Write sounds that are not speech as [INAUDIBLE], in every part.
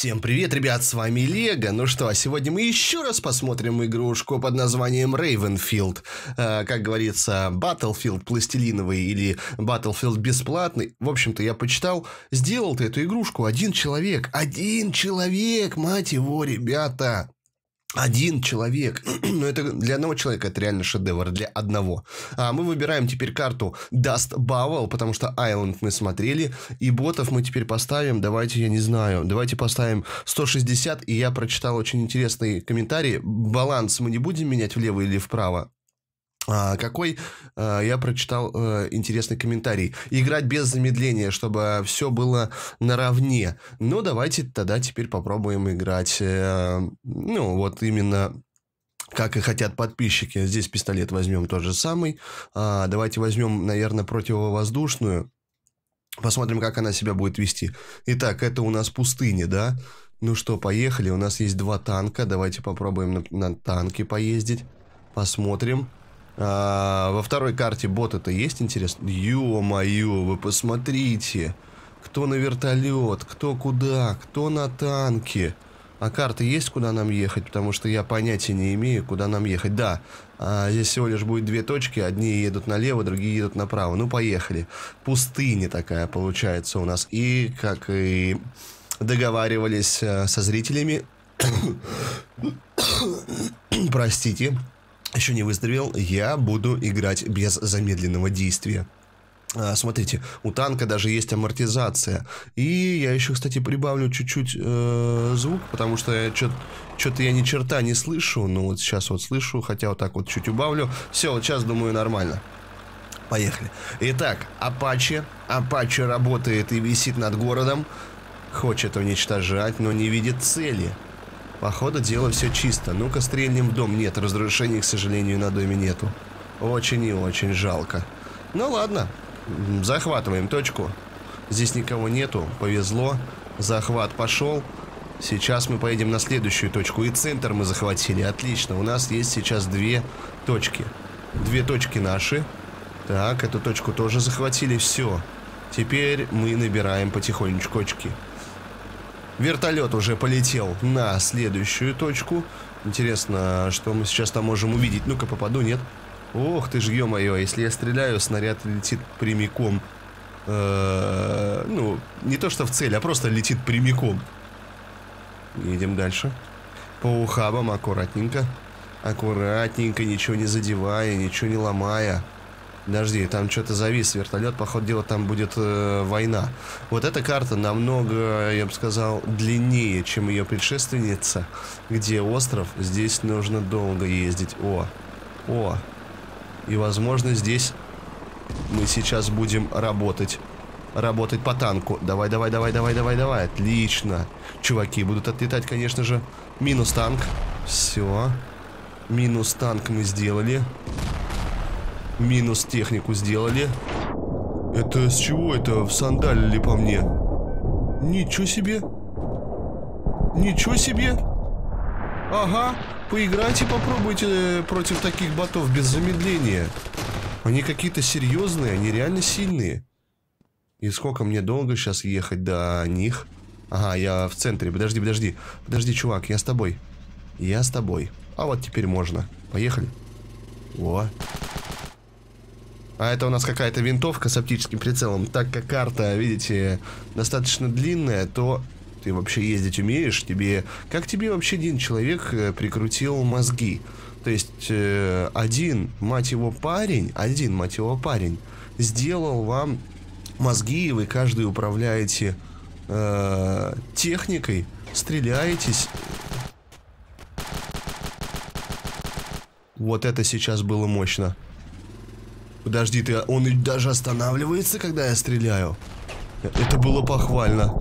Всем привет, ребят, с вами Лего. Ну что, сегодня мы еще раз посмотрим игрушку под названием Ravenfield. Э, как говорится, Battlefield пластилиновый или Battlefield бесплатный. В общем-то, я почитал, сделал ты эту игрушку один человек. Один человек, мать его, ребята. Один человек. [CLEARS THROAT] Но это для одного человека это реально шедевр. Для одного. А мы выбираем теперь карту Dust Bowl, потому что Island мы смотрели. И ботов мы теперь поставим. Давайте, я не знаю. Давайте поставим 160. И я прочитал очень интересный комментарий. Баланс мы не будем менять влево или вправо. А, какой а, я прочитал а, интересный комментарий. Играть без замедления, чтобы все было наравне. Ну, давайте тогда теперь попробуем играть. Э, ну, вот именно как и хотят подписчики. Здесь пистолет возьмем тот же самый. А, давайте возьмем, наверное, противовоздушную. Посмотрим, как она себя будет вести. Итак, это у нас пустыня, да? Ну что, поехали. У нас есть два танка. Давайте попробуем на, на танке поездить. Посмотрим. А, во второй карте бот это есть, интересно? Ё-моё, вы посмотрите. Кто на вертолет, кто куда, кто на танке. А карта есть, куда нам ехать? Потому что я понятия не имею, куда нам ехать. Да, а, здесь всего лишь будет две точки. Одни едут налево, другие едут направо. Ну, поехали. Пустыня такая получается у нас. И, как и договаривались э, со зрителями... [COUGHS] Простите еще не выздоровел, я буду играть без замедленного действия. А, смотрите, у танка даже есть амортизация. И я еще, кстати, прибавлю чуть-чуть э, звук, потому что что-то я ни черта не слышу. Ну вот сейчас вот слышу, хотя вот так вот чуть убавлю. Все, вот сейчас думаю нормально. Поехали. Итак, Апачи. Апачи работает и висит над городом. Хочет уничтожать, но не видит цели. Походу, дело все чисто. Ну-ка, стрельнем в дом. Нет, разрушений, к сожалению, на доме нету. Очень и очень жалко. Ну ладно, захватываем точку. Здесь никого нету, повезло. Захват пошел. Сейчас мы поедем на следующую точку. И центр мы захватили. Отлично. У нас есть сейчас две точки. Две точки наши. Так, эту точку тоже захватили. Все. Теперь мы набираем потихонечку очки. Вертолет уже полетел на следующую точку. Интересно, что мы сейчас там можем увидеть. Ну-ка, попаду, нет? Ох ты ж, ё-моё, если я стреляю, снаряд летит прямиком. Э ну, не то что в цель, а просто летит прямиком. Едем дальше. По ухабам аккуратненько. Аккуратненько, ничего не задевая, ничего не ломая. Подожди, там что-то завис вертолет, походу дела там будет э, война. Вот эта карта намного, я бы сказал, длиннее, чем ее предшественница, где остров, здесь нужно долго ездить. О, о, и возможно здесь мы сейчас будем работать. Работать по танку. Давай, давай, давай, давай, давай, давай. Отлично. Чуваки будут отлетать, конечно же. Минус танк. Все. Минус танк мы сделали. Минус технику сделали. Это с чего это всандалили по мне? Ничего себе. Ничего себе. Ага, поиграйте, попробуйте против таких ботов без замедления. Они какие-то серьезные, они реально сильные. И сколько мне долго сейчас ехать до них? Ага, я в центре. Подожди, подожди. Подожди, чувак, я с тобой. Я с тобой. А вот теперь можно. Поехали. О. А это у нас какая-то винтовка с оптическим прицелом. Так как карта, видите, достаточно длинная, то ты вообще ездить умеешь? Тебе... Как тебе вообще один человек э, прикрутил мозги? То есть э, один, мать его, парень, один, мать его, парень, сделал вам мозги, и вы каждый управляете э, техникой, стреляетесь. Вот это сейчас было мощно. Подожди, ты, он даже останавливается, когда я стреляю? Это было похвально.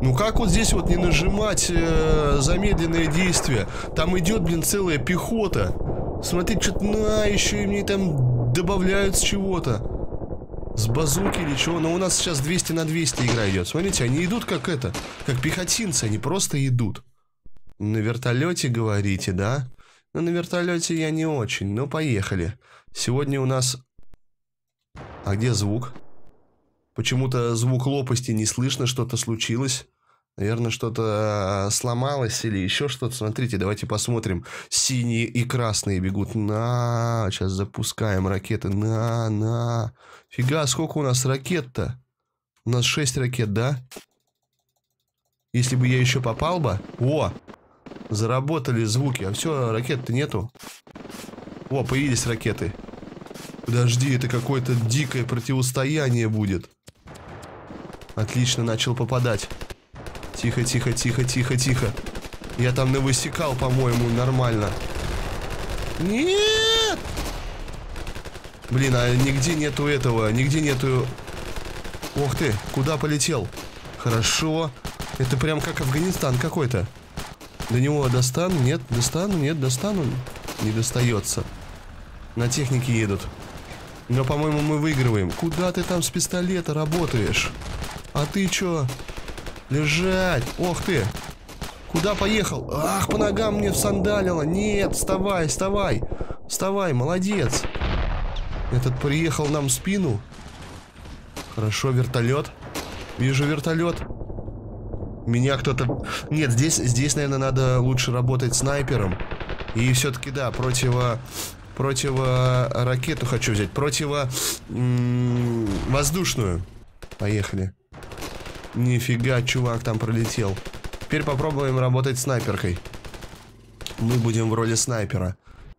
Ну как вот здесь вот не нажимать э, замедленное действие? Там идет, блин, целая пехота. Смотри, что-то на, еще и мне там добавляют с чего-то. С базуки или чего. Но у нас сейчас 200 на 200 игра идет. Смотрите, они идут как это, как пехотинцы, они просто идут. На вертолете говорите, да? Ну, на вертолете я не очень, но поехали. Сегодня у нас а где звук? Почему-то звук лопасти не слышно, что-то случилось. Наверное, что-то э, сломалось или еще что-то. Смотрите, давайте посмотрим. Синие и красные бегут. На, сейчас запускаем ракеты. На, на. Фига, сколько у нас ракет-то? У нас 6 ракет, да? Если бы я еще попал бы... О! Заработали звуки. А все, ракет-то нету. О, появились ракеты. Подожди, это какое-то дикое противостояние будет. Отлично, начал попадать. Тихо, тихо, тихо, тихо, тихо. Я там навысекал, по-моему, нормально. Нет! Блин, а нигде нету этого, нигде нету... Ох ты, куда полетел? Хорошо. Это прям как Афганистан какой-то. До него достану? Нет, достану? Нет, достану? Не достается. На технике едут. Но, по-моему, мы выигрываем. Куда ты там с пистолета работаешь? А ты чё? Лежать! Ох ты! Куда поехал? Ах, по ногам мне всандалило! Нет, вставай, вставай! Вставай, молодец! Этот приехал нам в спину. Хорошо, вертолет. Вижу вертолет. Меня кто-то... Нет, здесь, здесь, наверное, надо лучше работать снайпером. И все-таки, да, противо... Противо ракету хочу взять. Противо... воздушную. Поехали. Нифига, чувак там пролетел. Теперь попробуем работать снайперкой. Мы будем в роли снайпера.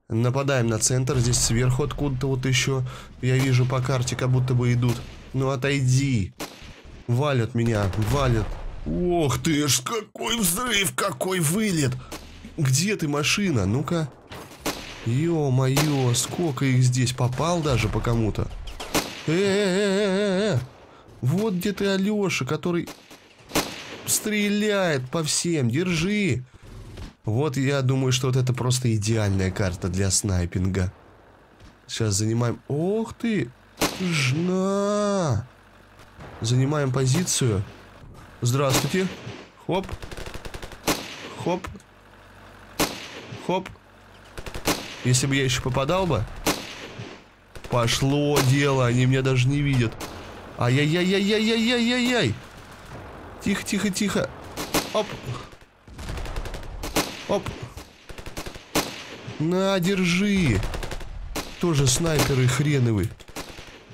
Нападаем на центр. Здесь сверху откуда-то вот еще. Я вижу по карте, как будто бы идут. Ну отойди. Валят меня, валят. Ох ты ж, какой взрыв, какой вылет! Где ты, машина? Ну-ка. Ё-моё, сколько их здесь попал даже по кому-то. Э-э-э-э-э! Вот где ты, Алёша, который стреляет по всем. Держи. Вот я думаю, что вот это просто идеальная карта для снайпинга. Сейчас занимаем... Ох ты! Жна! Занимаем позицию. Здравствуйте. Хоп. Хоп. Хоп. Если бы я еще попадал бы. Пошло дело, они меня даже не видят. Ай-яй-яй-яй-яй-яй-яй-яй. Тихо, тихо, тихо. Оп. Оп. На, держи. Тоже снайперы хреновы.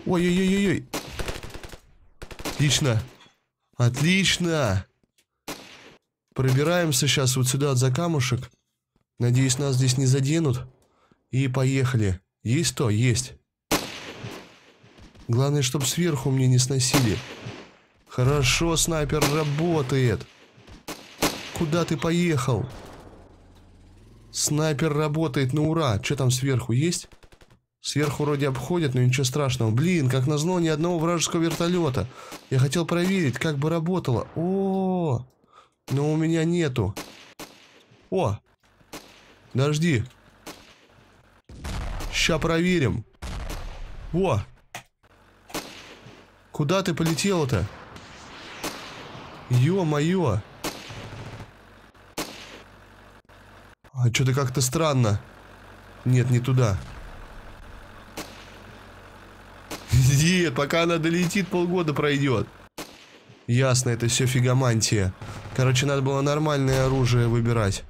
Ой-ой-ой-ой. Отлично. Отлично! Пробираемся сейчас вот сюда за камушек. Надеюсь, нас здесь не заденут. И поехали. Есть то? Есть. Главное, чтобы сверху мне не сносили. Хорошо, снайпер работает. Куда ты поехал? Снайпер работает на ура. Что там сверху есть? Сверху вроде обходят, но ничего страшного. Блин, как назло, ни одного вражеского вертолета. Я хотел проверить, как бы работало. -о но у меня нету. О, дожди. Ща проверим. О, куда ты полетел-то? Ё-моё. А что-то как-то странно. Нет, не туда. Нет, пока она долетит, полгода пройдет. Ясно, это все фигомантия. Короче, надо было нормальное оружие выбирать.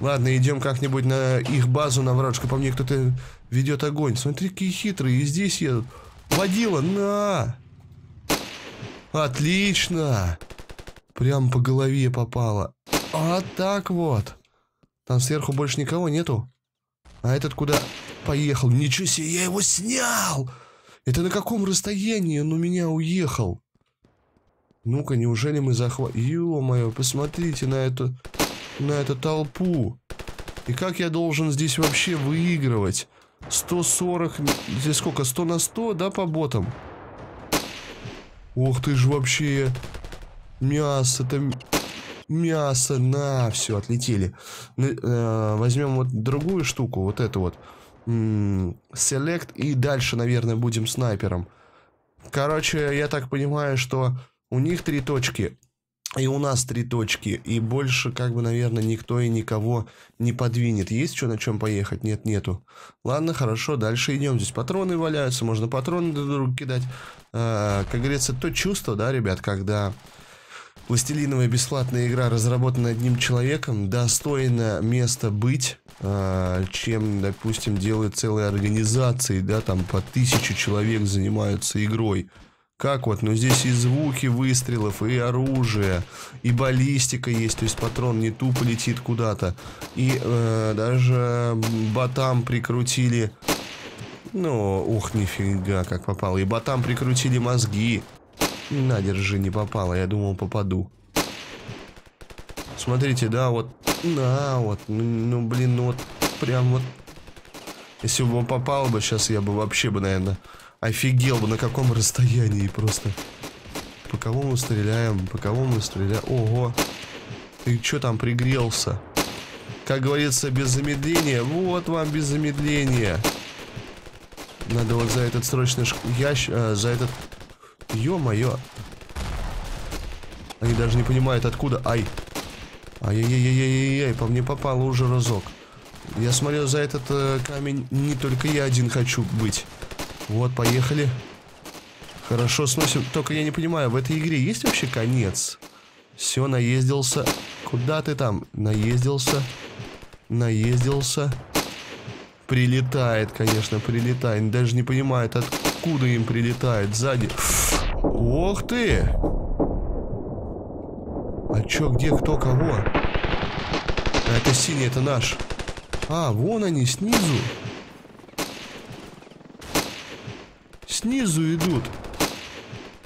Ладно, идем как-нибудь на их базу, на вражку. По мне кто-то ведет огонь. Смотри, какие хитрые. И здесь едут. Водила, на! Отлично! Прям по голове попало. А так вот. Там сверху больше никого нету. А этот куда поехал? Ничего себе, я его снял! Это на каком расстоянии он у меня уехал? Ну-ка, неужели мы захват... Ё-моё, посмотрите на эту... На эту толпу. И как я должен здесь вообще выигрывать? 140... Здесь сколько? 100 на 100, да, по ботам? Ох ты ж вообще... Мясо, это... Мясо, на, все, отлетели. Э, возьмем вот другую штуку, вот эту вот. Select и дальше, наверное, будем снайпером. Короче, я так понимаю, что у них три точки, и у нас три точки, и больше, как бы, наверное, никто и никого не подвинет. Есть что на чем поехать? Нет, нету. Ладно, хорошо, дальше идем. Здесь патроны валяются, можно патроны друг другу кидать. А, как говорится, то чувство, да, ребят, когда Пластилиновая бесплатная игра, разработана одним человеком, достойно места быть, э, чем, допустим, делают целые организации, да, там по тысячу человек занимаются игрой. Как вот, ну здесь и звуки выстрелов, и оружие, и баллистика есть, то есть патрон не тупо летит куда-то. И э, даже ботам прикрутили, ну, ух, нифига, как попало. И ботам прикрутили мозги. На, держи, не попало. Я думал, попаду. Смотрите, да, вот. На, вот. Ну, ну, блин, ну вот. Прям вот. Если бы он попал бы, сейчас я бы вообще бы, наверное, офигел бы, на каком расстоянии просто. По кому мы стреляем? По кому мы стреляем? Ого. Ты что там пригрелся? Как говорится, без замедления. Вот вам без замедления. Надо вот за этот срочный ящик, э, за этот Ё-моё. Они даже не понимают, откуда. Ай. Ай-яй-яй-яй-яй, по мне попало уже разок. Я смотрю, за этот э, камень не только я один хочу быть. Вот, поехали. Хорошо, сносим. Только я не понимаю, в этой игре есть вообще конец? Все, наездился. Куда ты там? Наездился. Наездился. Прилетает, конечно, прилетает. Даже не понимает, откуда им прилетает. Сзади. Ох ты! А чё, где, кто, кого? Это синий, это наш. А, вон они, снизу. Снизу идут.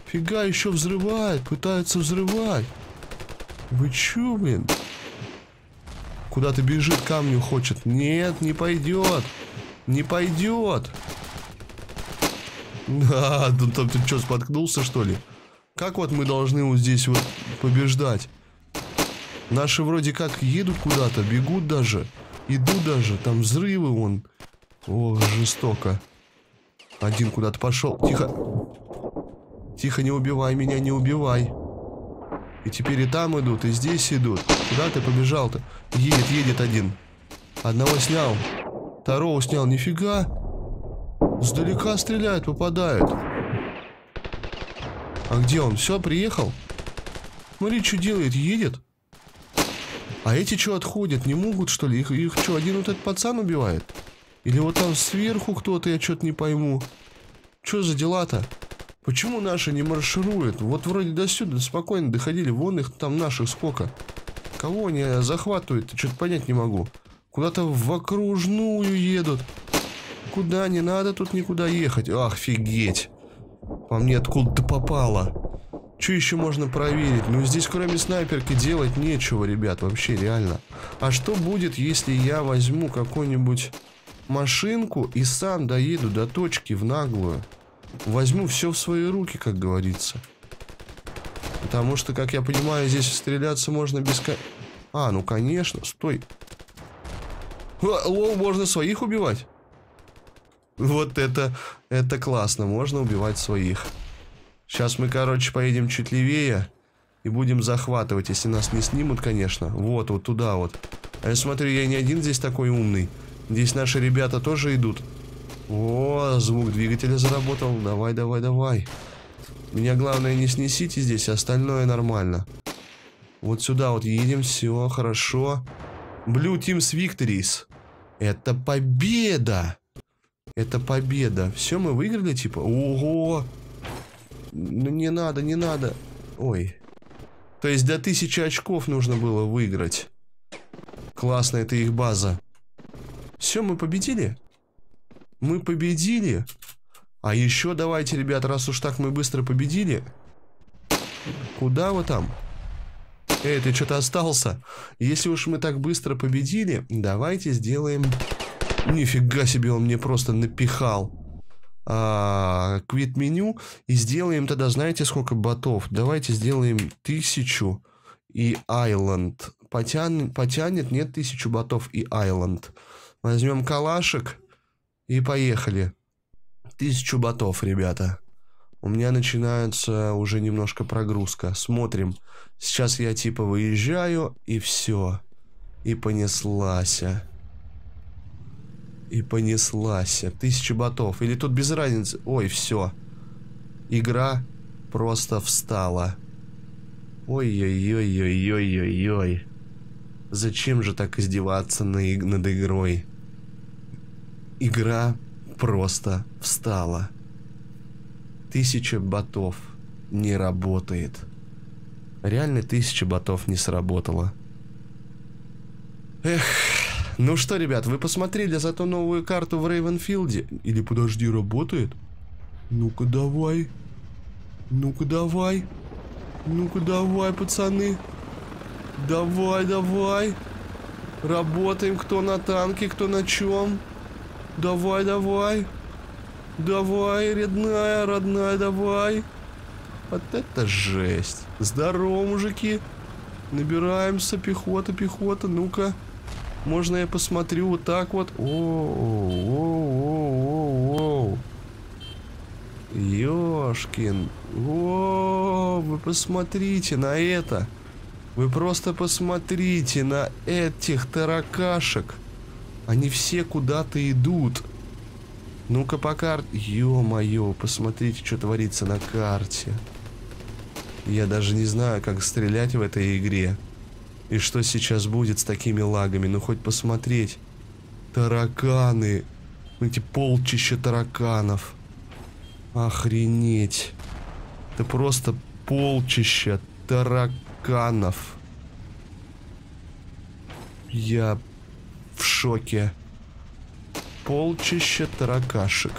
Фига, еще взрывают, пытаются взрывать. Вы чё, блин? Куда-то бежит, камню хочет. Нет, не пойдет. Не пойдет. [LAUGHS] Да, ну там ты что, споткнулся, что ли? Как вот мы должны вот здесь вот побеждать? Наши вроде как едут куда-то, бегут даже. Идут даже, там взрывы вон. О, жестоко. Один куда-то пошел. Тихо. Тихо, не убивай меня, не убивай. И теперь и там идут, и здесь идут. Куда ты побежал-то? Едет, едет один. Одного снял. Второго снял. Нифига. Сдалека стреляют, попадают. А где он? Все, приехал? Смотри, что делает, едет. А эти что отходят? Не могут, что ли? Их, их что, один вот этот пацан убивает? Или вот там сверху кто-то, я что-то не пойму. Что за дела-то? Почему наши не маршируют? Вот вроде до сюда спокойно доходили. Вон их там наших сколько. Кого они захватывают? Что-то понять не могу. Куда-то в окружную едут. Куда не надо тут никуда ехать. Ах, офигеть. По мне откуда-то попало. Что еще можно проверить? Ну, здесь кроме снайперки делать нечего, ребят, вообще реально. А что будет, если я возьму какую-нибудь машинку и сам доеду до точки в наглую? Возьму все в свои руки, как говорится. Потому что, как я понимаю, здесь стреляться можно без... А, ну конечно, стой. О, можно своих убивать? Вот это, это классно, можно убивать своих. Сейчас мы, короче, поедем чуть левее и будем захватывать, если нас не снимут, конечно. Вот, вот туда вот. А я смотрю, я не один здесь такой умный. Здесь наши ребята тоже идут. О, звук двигателя заработал. Давай, давай, давай. Меня главное не снесите здесь, остальное нормально. Вот сюда вот едем, все, хорошо. Blue Teams Victories. Это победа! Это победа. Все, мы выиграли, типа? Ого! Ну не надо, не надо. Ой. То есть до тысячи очков нужно было выиграть. Классно, это их база. Все, мы победили? Мы победили? А еще давайте, ребят, раз уж так мы быстро победили. Куда вы там? Эй, ты что-то остался? Если уж мы так быстро победили, давайте сделаем Нифига себе, он мне просто напихал. А, квит меню. И сделаем тогда, знаете, сколько ботов? Давайте сделаем тысячу и Island. Потянет, потянет, нет, тысячу ботов и Island. Возьмем калашек и поехали. Тысячу ботов, ребята. У меня начинается уже немножко прогрузка. Смотрим. Сейчас я типа выезжаю и все. И понеслась. И понеслась. Тысяча ботов. Или тут без разницы. Ой, все. Игра просто встала. Ой-ой-ой-ой-ой-ой-ой. Зачем же так издеваться над игрой? Игра просто встала. Тысяча ботов не работает. Реально тысяча ботов не сработала. Эх, ну что, ребят, вы посмотрели зато новую карту в Рейвенфилде? Или подожди, работает? Ну-ка давай. Ну-ка давай. Ну-ка давай, пацаны. Давай, давай. Работаем, кто на танке, кто на чем. Давай, давай. Давай, родная, родная, давай. Вот это жесть. Здорово, мужики. Набираемся, пехота, пехота, ну-ка. Можно я посмотрю вот так вот? О, о, о, о, о. Ёшкин. О, вы посмотрите на это. Вы просто посмотрите на этих таракашек. Они все куда-то идут. Ну-ка по карте. Ё-моё, посмотрите, что творится на карте. Я даже не знаю, как стрелять в этой игре. И что сейчас будет с такими лагами? Ну хоть посмотреть. Тараканы. Эти полчища тараканов. Охренеть. Это просто полчища тараканов. Я в шоке. Полчища таракашек.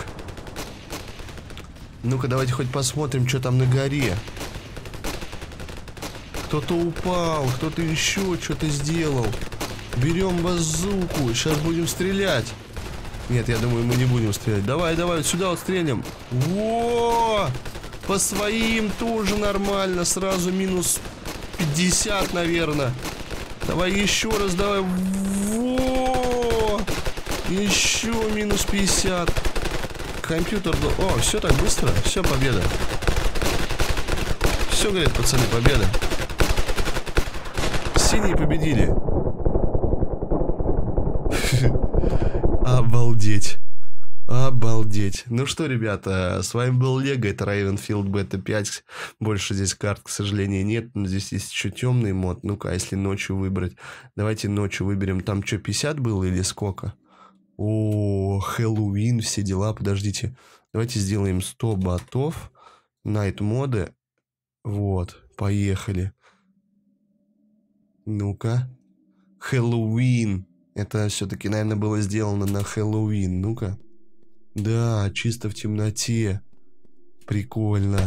Ну-ка, давайте хоть посмотрим, что там на горе. Кто-то упал, кто-то еще что-то сделал. Берем базуку, сейчас будем стрелять. Нет, я думаю, мы не будем стрелять. Давай, давай, вот сюда вот стрелим. Во! По своим тоже нормально. Сразу минус 50, наверное. Давай еще раз, давай. Еще минус 50. Компьютер... О, все так быстро. Все, победа. Все, говорят, пацаны, победа синие победили. [LAUGHS] Обалдеть. Обалдеть. Ну что, ребята, с вами был Лего, это Ravenfield Beta 5. Больше здесь карт, к сожалению, нет, но здесь есть еще темный мод. Ну-ка, а если ночью выбрать? Давайте ночью выберем. Там что, 50 было или сколько? О, Хэллоуин, все дела, подождите. Давайте сделаем 100 ботов. Найт моды. Вот, поехали. Ну-ка. Хэллоуин. Это все-таки, наверное, было сделано на Хэллоуин. Ну-ка. Да, чисто в темноте. Прикольно.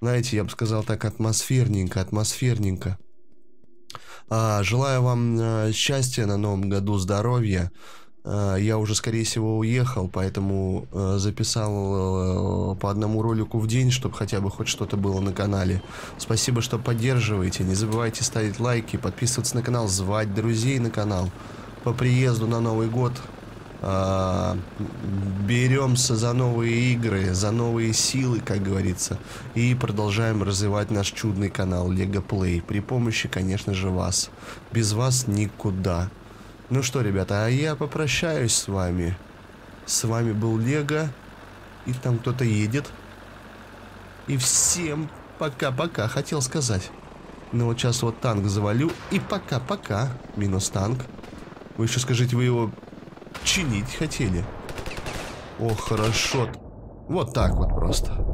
Знаете, я бы сказал так атмосферненько, атмосферненько. А, желаю вам а, счастья на новом году, здоровья. А, я уже, скорее всего, уехал, поэтому а, записал а, по одному ролику в день, чтобы хотя бы хоть что-то было на канале. Спасибо, что поддерживаете. Не забывайте ставить лайки, подписываться на канал, звать друзей на канал. По приезду на Новый год беремся за новые игры, за новые силы, как говорится, и продолжаем развивать наш чудный канал Lego Play при помощи, конечно же, вас. Без вас никуда. Ну что, ребята, а я попрощаюсь с вами. С вами был Лего. И там кто-то едет. И всем пока-пока, хотел сказать. Ну вот сейчас вот танк завалю. И пока-пока. Минус танк. Вы еще скажите, вы его чинить хотели? О, хорошо. Вот так вот просто.